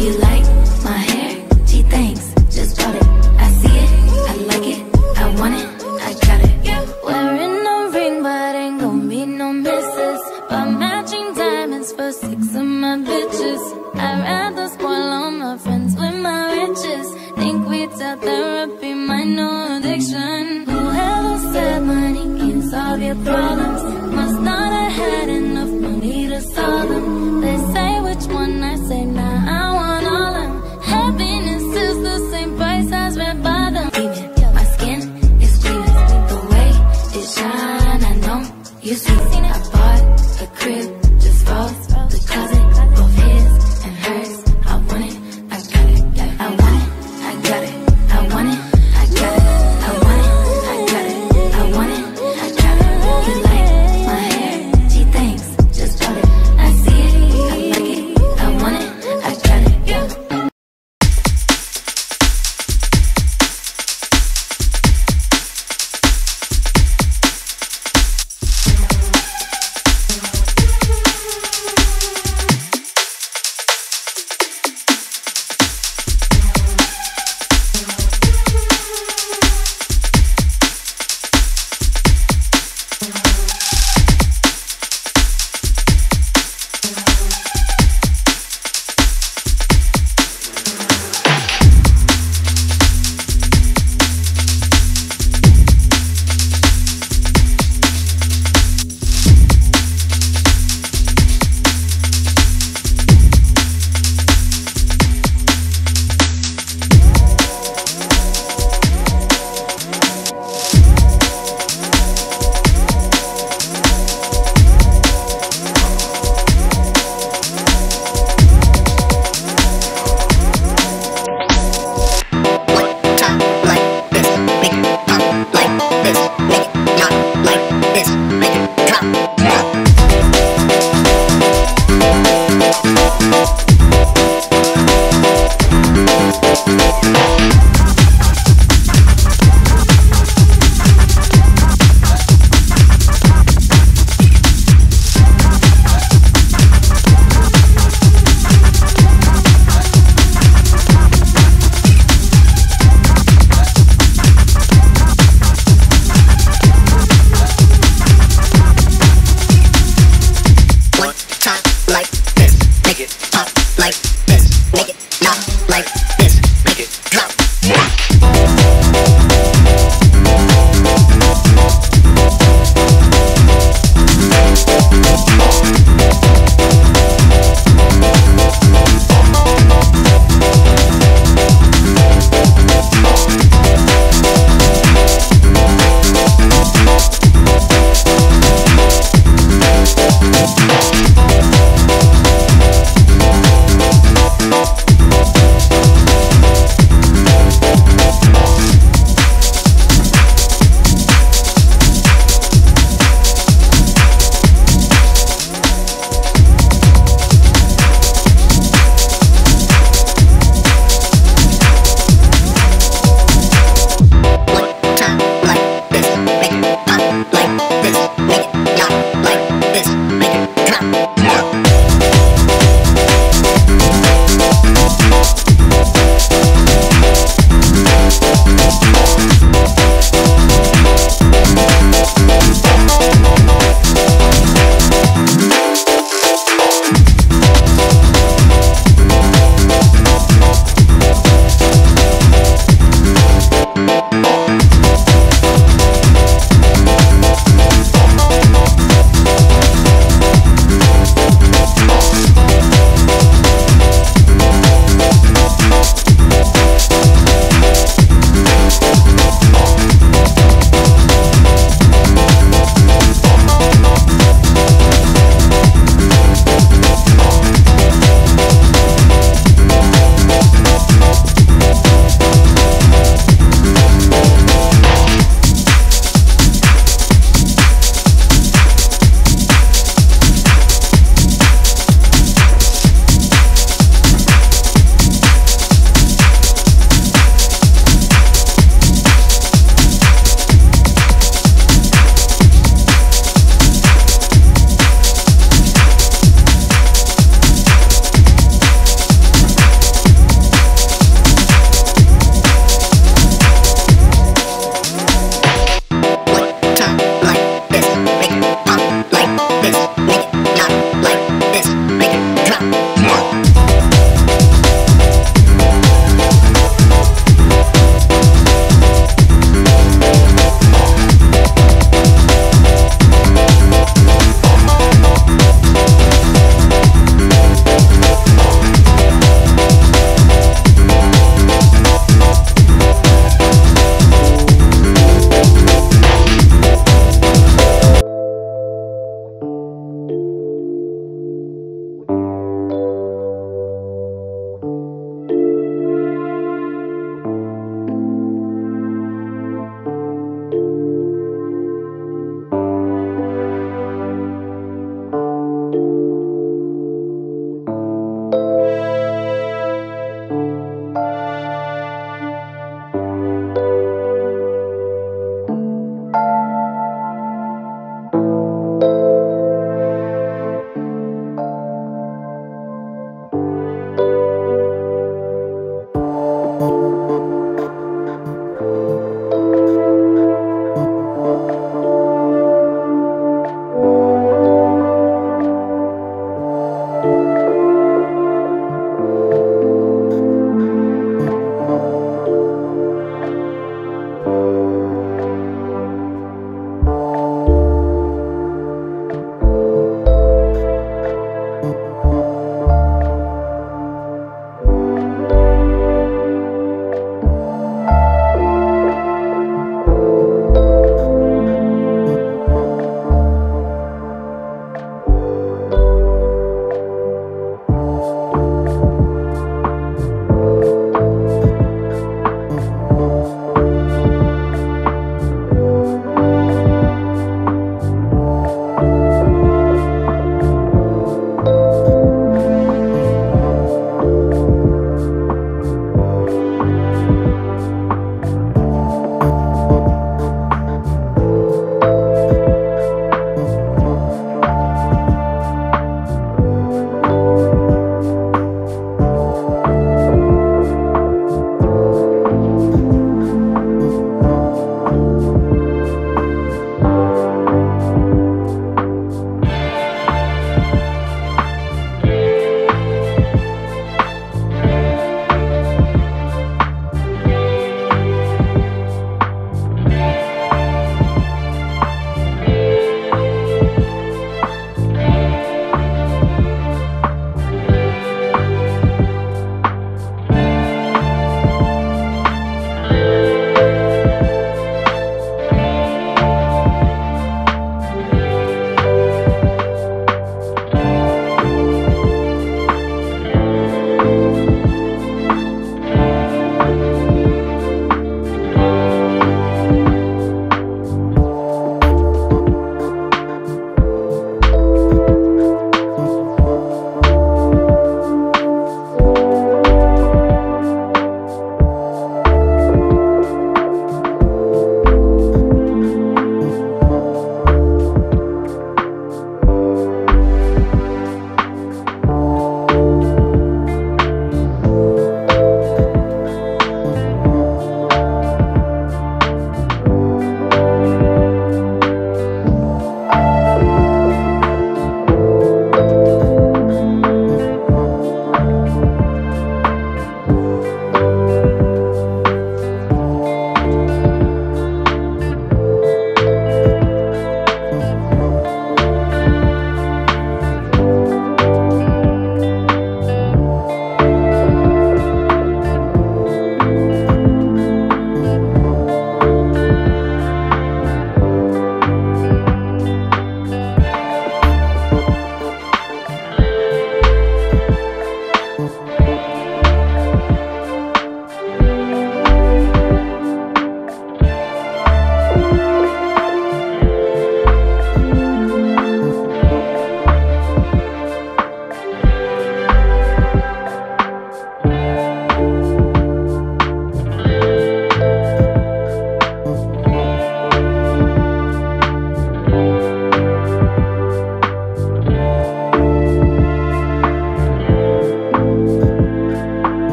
You like